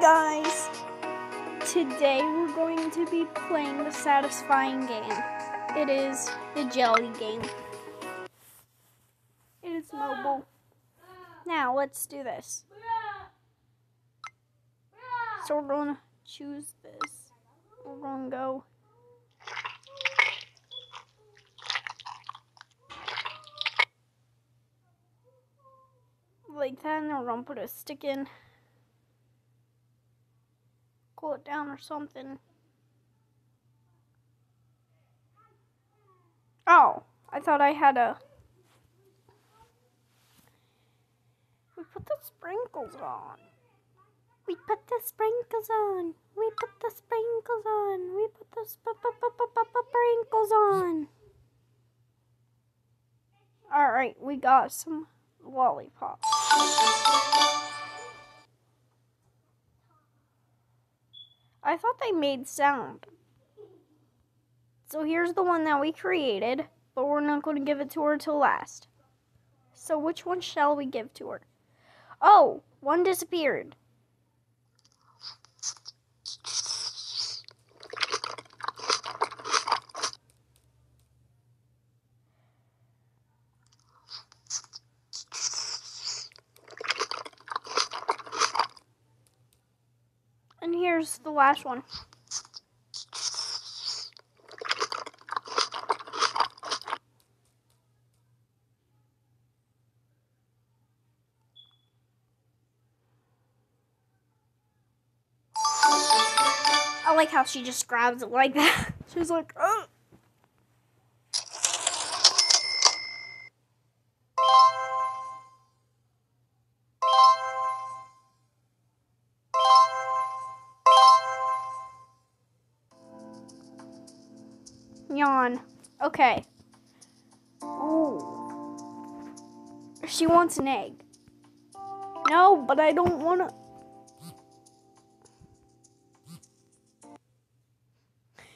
Guys! Today we're going to be playing the satisfying game. It is the jelly game. It is mobile. Now let's do this. So we're gonna choose this. We're gonna go. Like that, and we're gonna put a stick in. Cool it down or something. Oh, I thought I had a. We put the sprinkles on. We put the sprinkles on. We put the sprinkles on. We put the sp- sp- sp- sp- sprinkles on. All right, we got some lollipops. I thought they made sound. So here's the one that we created, but we're not going to give it to her till last. So which one shall we give to her? Oh, one disappeared. And here's the last one. I like how she just grabs it like that. She's like, oh. Yawn. Okay. Ooh. She wants an egg. No, but I don't want to.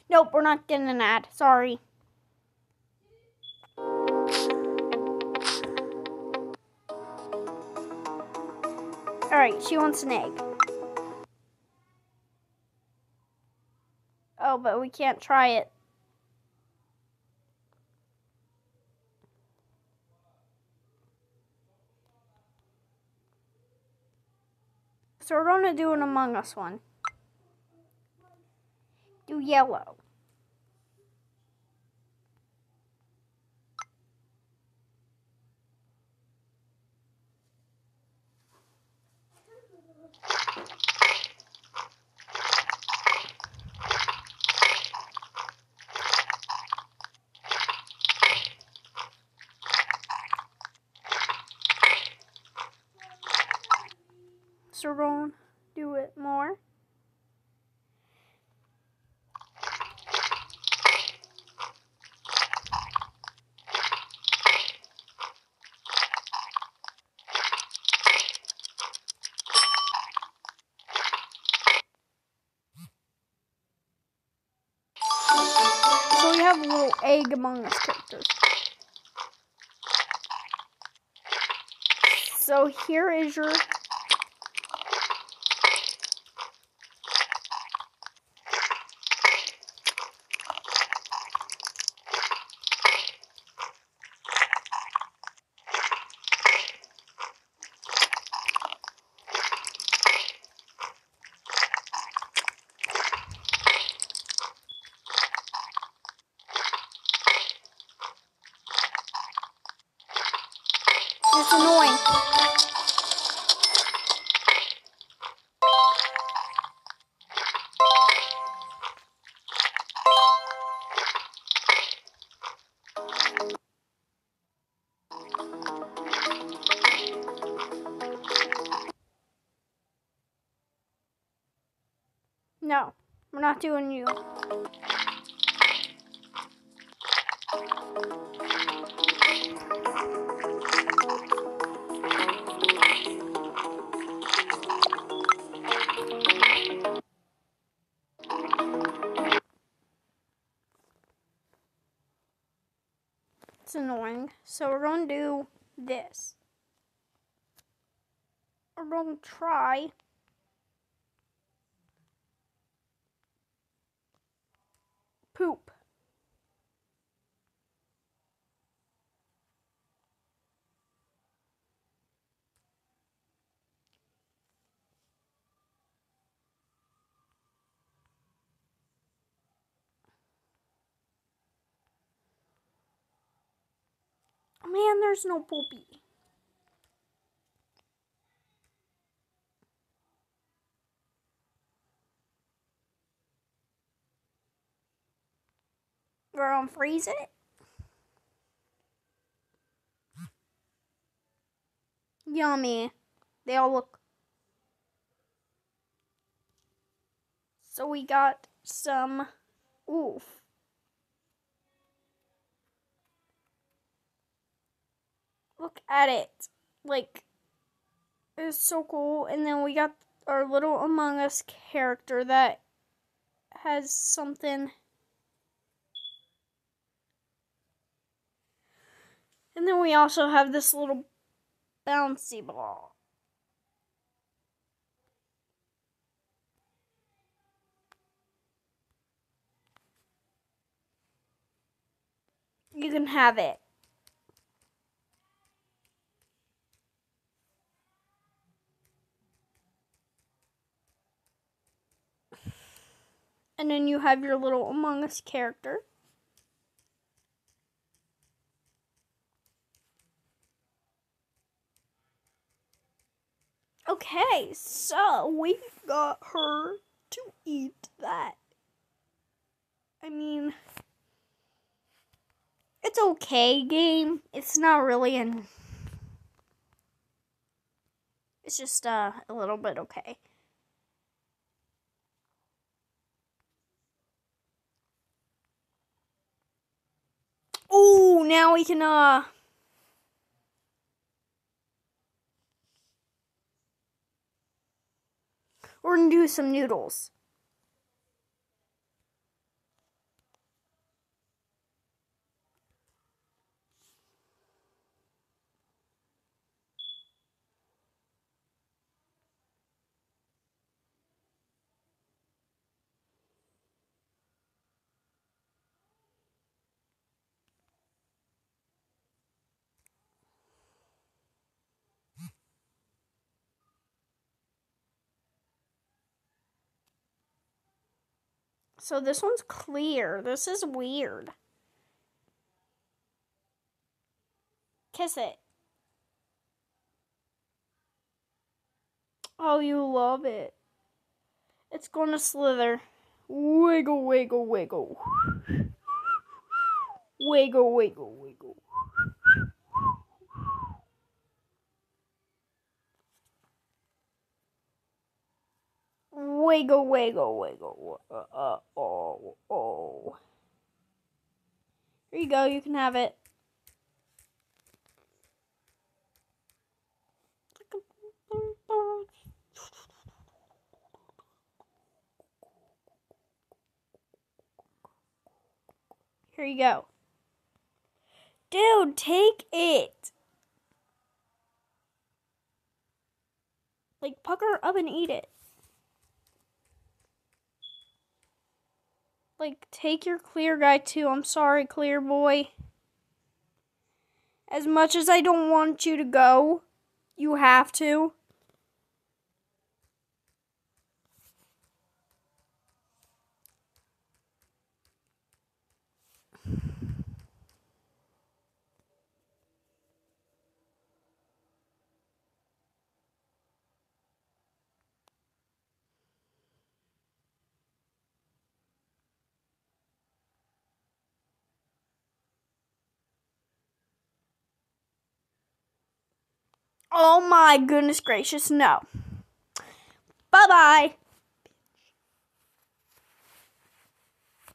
Nope, we're not getting an ad. Sorry. Alright, she wants an egg. Oh, but we can't try it. So we're going to do an Among Us one. Do yellow. So we're going to do it more. So we have a egg among us characters. So here is your doing you. It's annoying. So we're going to do this. We're going to try Poop. Man, there's no poopy. We're gonna freeze it. Yummy. They all look. So we got some. Oof. Look at it. Like, it's so cool. And then we got our little Among Us character that has something. And then we also have this little bouncy ball. You can have it. And then you have your little Among Us character. Okay, so we got her to eat that. I mean, it's okay game. It's not really an. It's just uh, a little bit okay. Oh, now we can uh. Gonna do some noodles. So this one's clear. This is weird. Kiss it. Oh, you love it. It's gonna slither. Wiggle, wiggle, wiggle. Wiggle, wiggle, wiggle. Wiggle, wiggle, wiggle. Uh, uh, oh, oh. Here you go. You can have it. Here you go. Dude, take it. Like, pucker up and eat it. Like, take your clear guy too. I'm sorry, clear boy. As much as I don't want you to go, you have to. Oh my goodness gracious, no. Bye bye.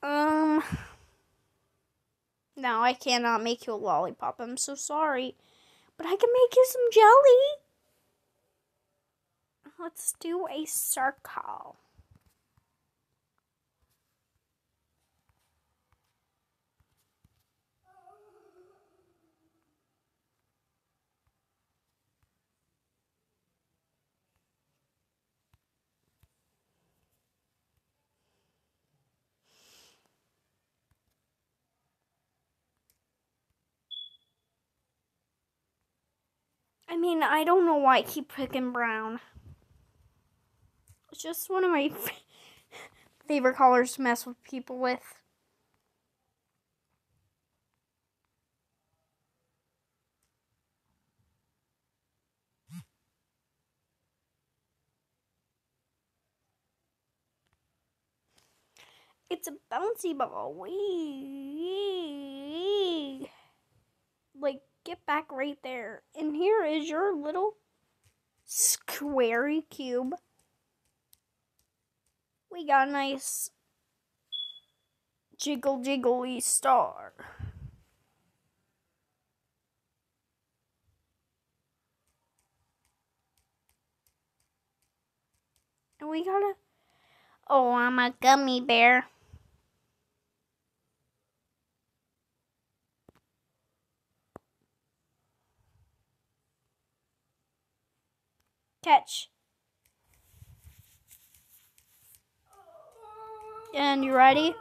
Um. No, I cannot make you a lollipop. I'm so sorry. But I can make you some jelly. Let's do a circle. I mean, I don't know why I keep picking brown. It's just one of my favorite colors to mess with people with. It's a bouncy ball. Wee. Get back right there. And here is your little squarey cube. We got a nice jiggle jiggly star. And we got a. Oh, I'm a gummy bear. Catch. And you ready?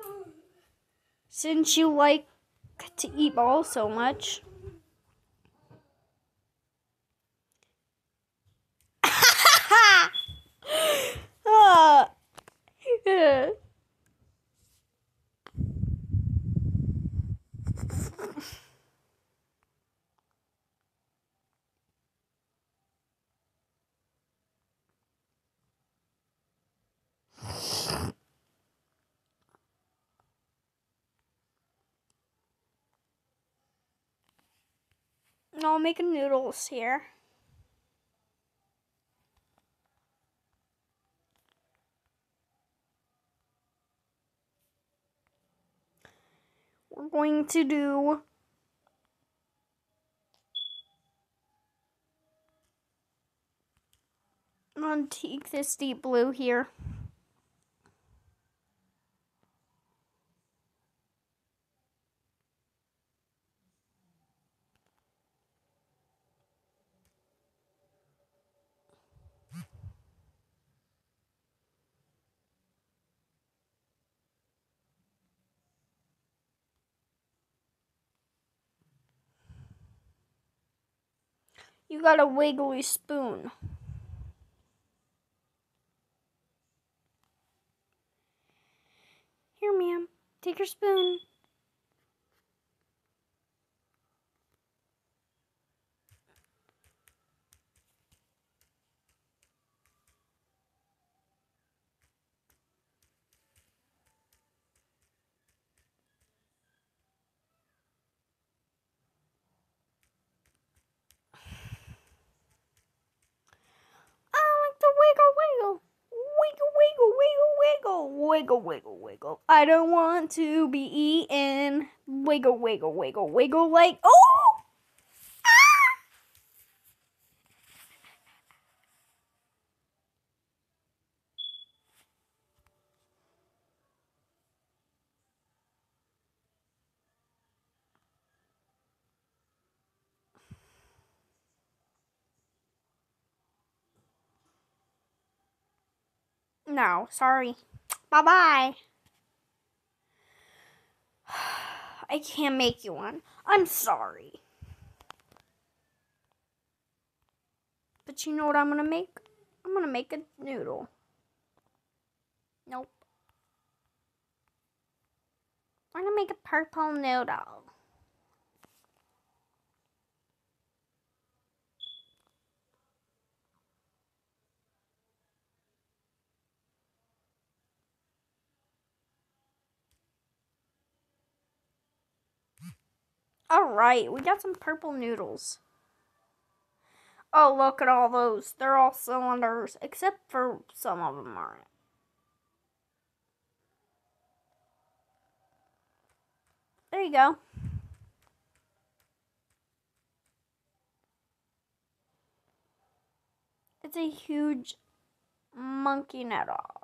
Since you like to eat balls so much. ah. I'll make noodles here. We're going to do I'm to take this deep blue here. You got a wiggly spoon. Here, ma'am. Take your spoon. Wiggle, wiggle, wiggle. I don't want to be eaten. Wiggle, wiggle, wiggle, wiggle like, oh! Ah! No, sorry. Bye bye. I can't make you one. I'm sorry. But you know what I'm gonna make? I'm gonna make a noodle. Nope. I'm gonna make a purple noodle. Alright, we got some purple noodles. Oh, look at all those. They're all cylinders, except for some of them aren't. There you go. It's a huge monkey noodle.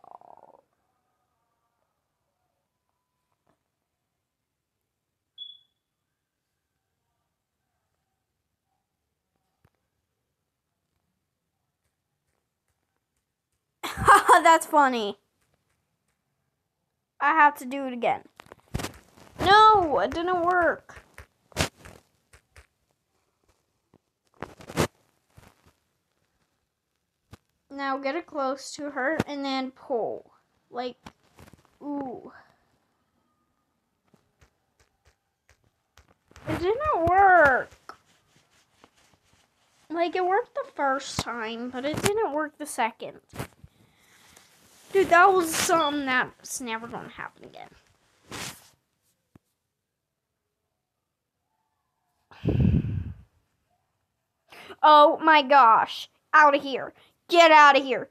That's funny. I have to do it again. No, it didn't work. Now get it close to her and then pull. Like, ooh. It didn't work. Like, it worked the first time, but it didn't work the second. Dude, that was something that's never gonna happen again. Oh my gosh. Out of here. Get out of here.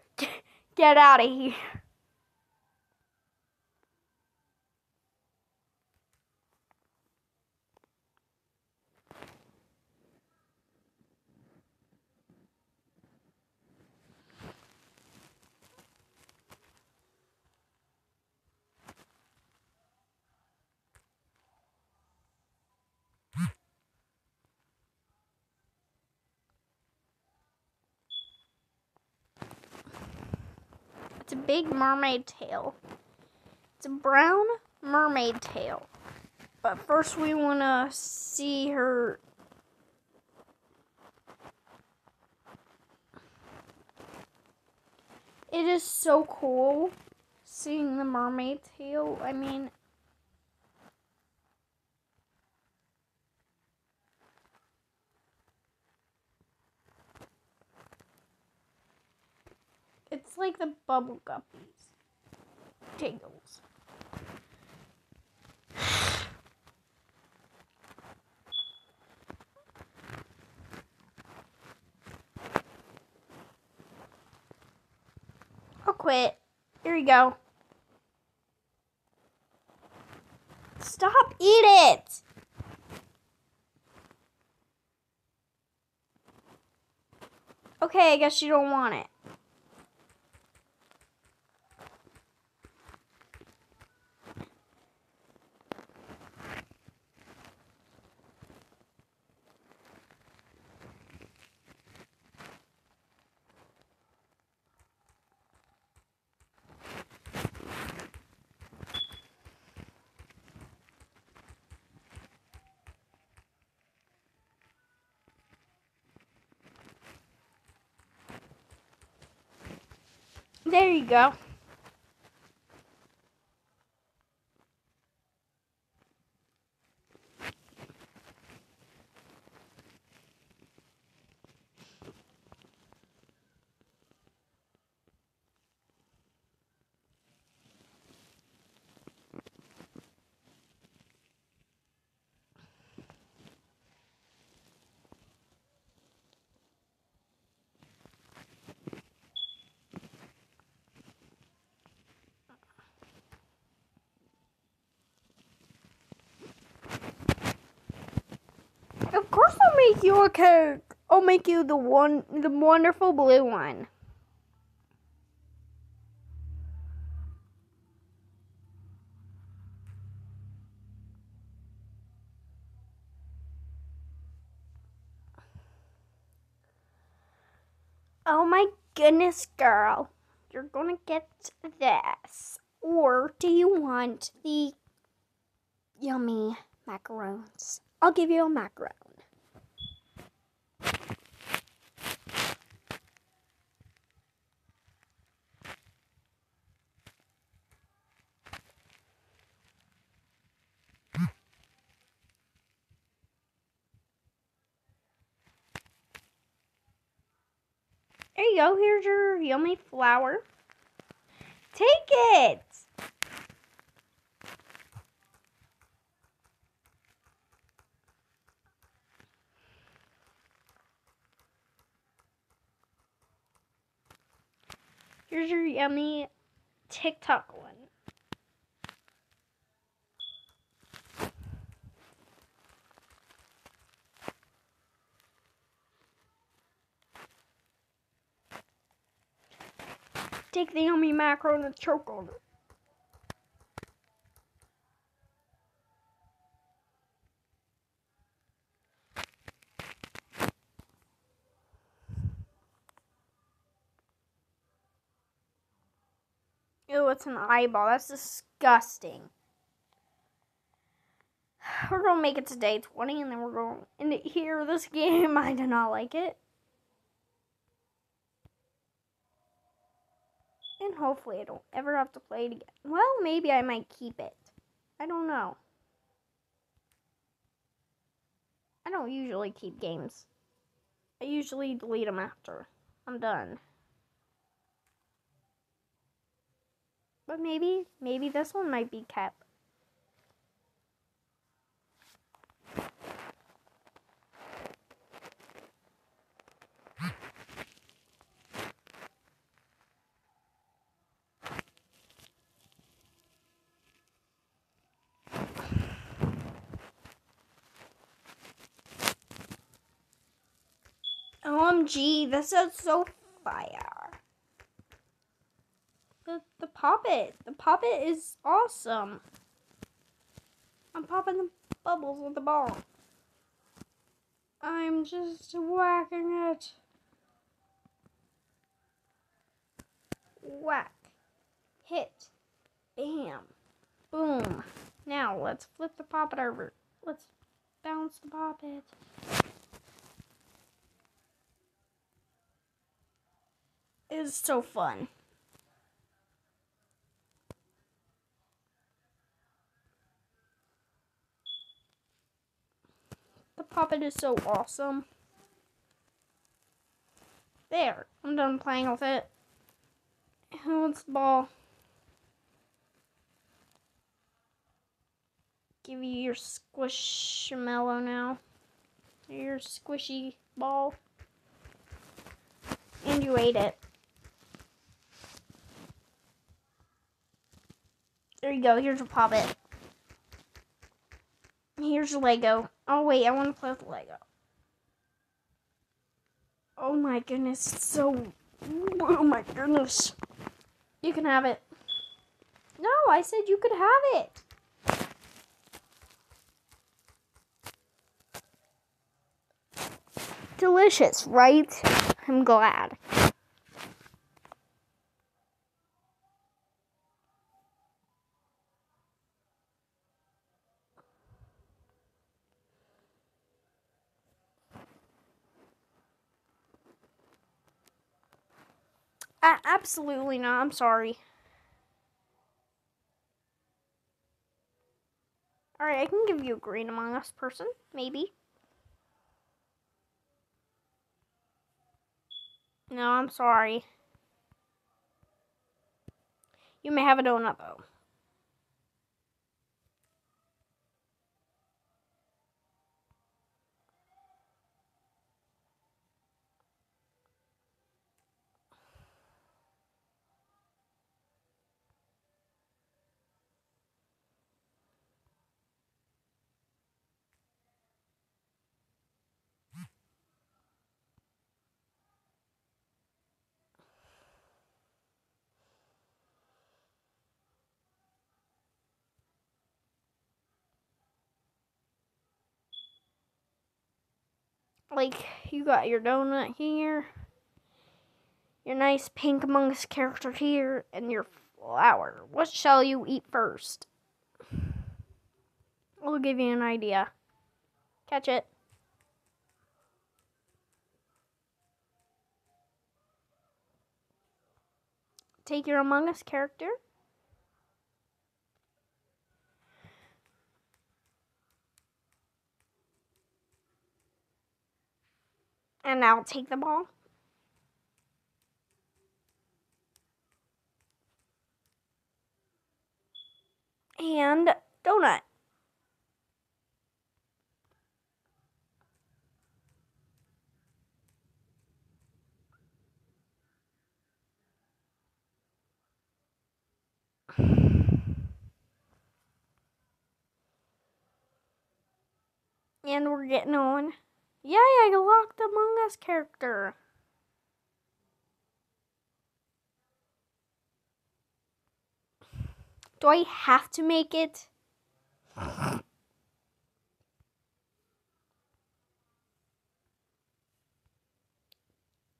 Get out of here. Big mermaid tail. It's a brown mermaid tail. But first we want to see her It is so cool seeing the mermaid tail. I mean, it's like the bubble guppies tails. I'll quit. Here you go. Stop, eat it! Okay, I guess you don't want it. There you go. Of course I'll make you. I'll make you the one the wonderful blue one. Oh my goodness, girl. You're gonna get this. Or do you want the yummy macarons? I'll give you a macaron. There Here's your yummy flower. Take it. Here's your yummy TikTok one. Take the yummy macaron and choke on it. Ew, it's an eyeball. That's disgusting. We're gonna make it to day 20 and then we're going to hear this game. I do not like it. Hopefully I don't ever have to play it again. Well, maybe I might keep it. I don't know. I don't usually keep games. I usually delete them after I'm done. But maybe, maybe this one might be kept. OMG, this is so fire. The, the poppet. The poppet is awesome. I'm popping the bubbles with the ball. I'm just whacking it. Whack. Hit. Bam. Boom. Now let's flip the poppet over. Let's bounce the poppet. Is so fun. The puppet is so awesome. There, I'm done playing with it. Who wants the ball? Give you your squishmallow now. Your squishy ball. And you ate it. There you go. Here's your puppet. Here's a Lego. Oh, wait. I want to play with Lego. Oh, my goodness. So... Oh, my goodness. You can have it. No, I said you could have it. Delicious, right? I'm glad. Uh, absolutely not. I'm sorry. Alright, I can give you a green Among Us person. Maybe. No, I'm sorry. You may have a donut, though. Like you got your donut here, your nice pink Among Us character here, and your flower. What shall you eat first? I'll give you an idea. Catch it. Take your Among Us character And I'll take the ball. And donut. And we're getting on. Yay, I locked Among Us character. Do I have to make it?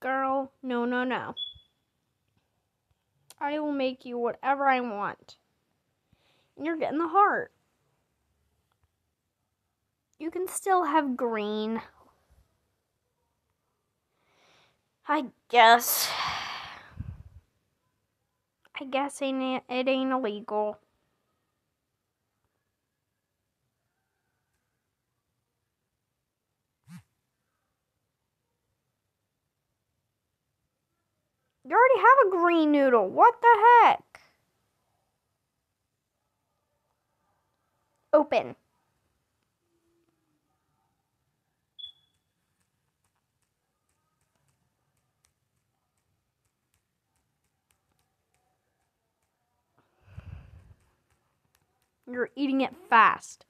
Girl, no, no, no. I will make you whatever I want. And you're getting the heart. You can still have green I guess. I guess it ain't illegal. You already have a green noodle. What the heck? Open. You're eating it fast.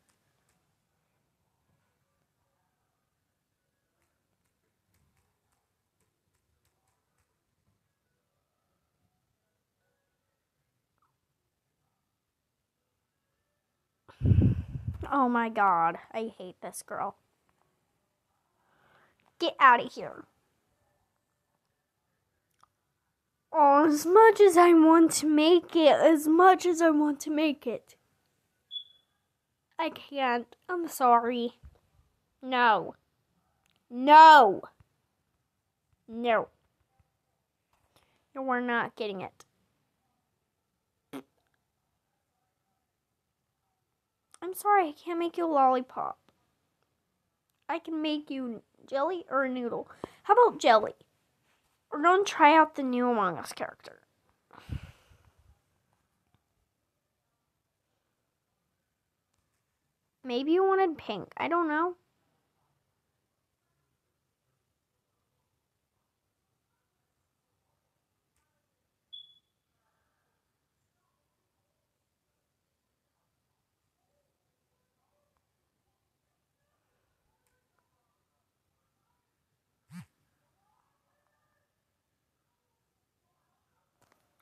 Oh my god, I hate this girl. Get out of here. Oh, as much as I want to make it, as much as I want to make it. I can't. I'm sorry. No. No. No. No, we're not getting it. I'm sorry, I can't make you a lollipop. I can make you jelly or a noodle. How about jelly? We're going to try out the new Among Us character. Maybe you wanted pink. I don't know.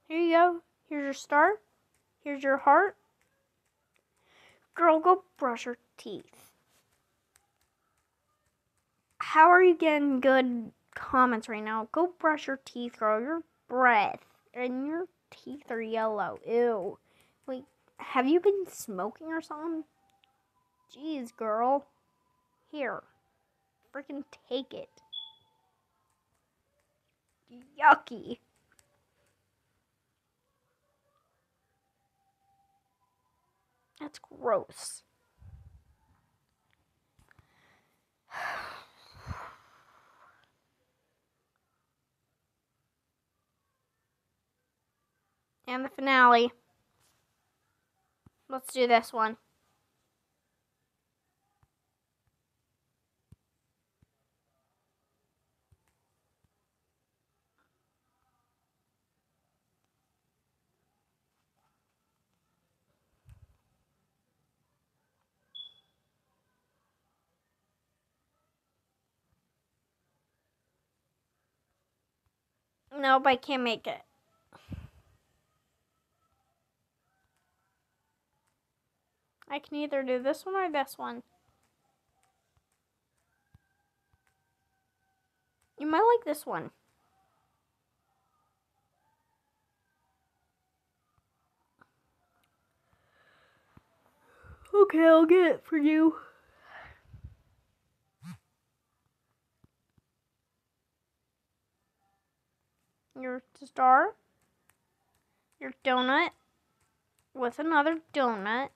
Here you go. Here's your star. Here's your heart. Girl, go brush your teeth. How are you getting good comments right now? Go brush your teeth, girl. Your breath and your teeth are yellow. Ew. Wait, have you been smoking or something? Jeez, girl. Here. Freaking take it. Yucky. That's gross. And the finale. Let's do this one. Nope, I can't make it. I can either do this one or this one. You might like this one. Okay, I'll get it for you. Your star, your donut with another donut,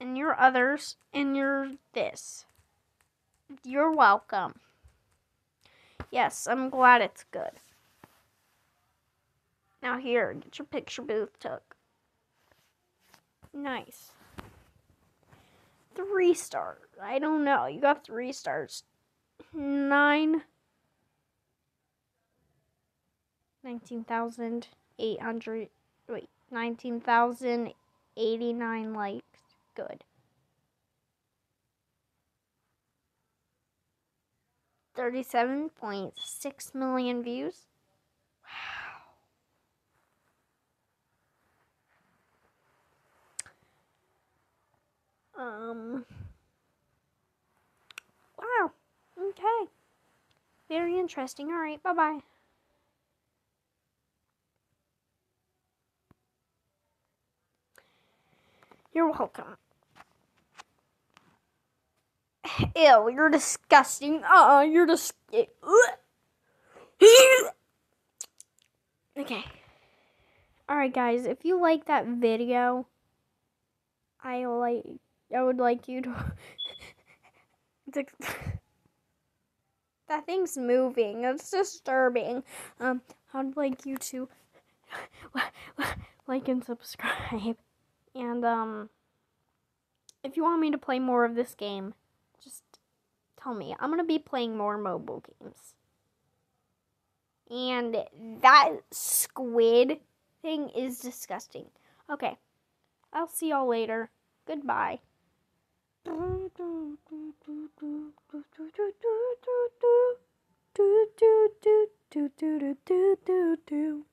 and your others, and your this. You're welcome. Yes, I'm glad it's good. Now here, get your picture booth took. Nice. Three stars. I don't know. You got three stars. Nine. 19,800. Wait, 19,089 likes. Good. 37.6 million views. Wow. Um. Wow. Okay. Very interesting. All right. Bye bye. You're welcome. Ew, you're disgusting. Uh-uh, you're just. okay. Alright guys, if you like that video, I like I would like you to that thing's moving. It's disturbing. Um I'd like you to like and subscribe. And um, if you want me to play more of this game, just tell me. I'm going to be playing more mobile games. And that squid thing is disgusting. Okay. I'll see y'all later. Goodbye. do do do do do do do